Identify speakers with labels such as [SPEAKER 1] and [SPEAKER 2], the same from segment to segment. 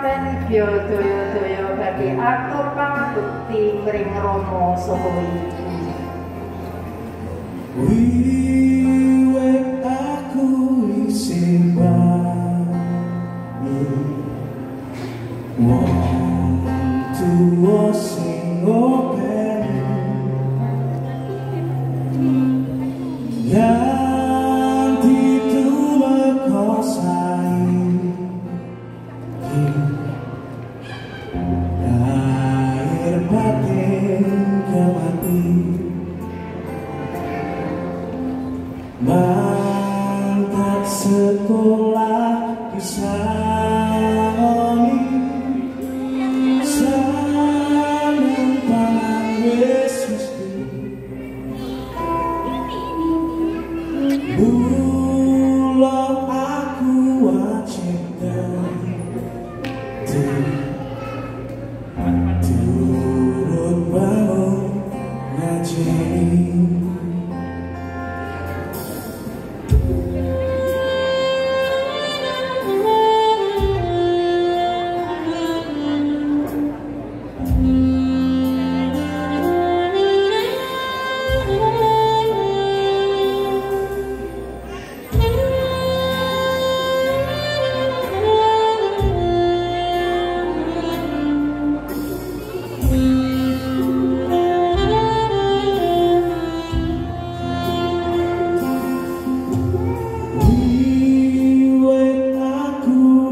[SPEAKER 1] Dan biodoyo-doyo bagi atur pangabukti mring Rama saha Ibu.
[SPEAKER 2] Wiwit aku isih banyu Wong tuwa sing ngopeni. Ganti tumeka saiki Mantap sekolah disangoni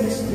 [SPEAKER 2] Jesus.